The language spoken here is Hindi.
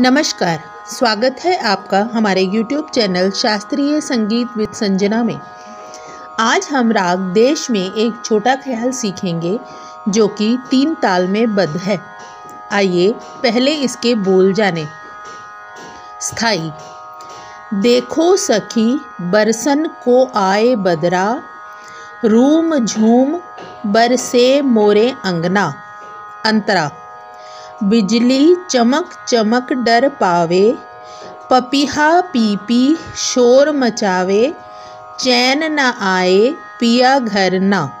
नमस्कार, स्वागत है आपका हमारे YouTube चैनल शास्त्रीय संगीत विद संजना में। आज हम राग देश में एक छोटा ख्याल सीखेंगे, जो कि तीन ताल में बद्ध है। आइए, पहले इसके बोल जाने। स्थायी। देखो सखी, बरसन को आए बदरा, रूम झूम बरसे मोरे अंगना। अंतरा। बिजली चमक चमक डर पावे, पपीहा पीपी शोर मचावे, चैन न आए पिया घर ना।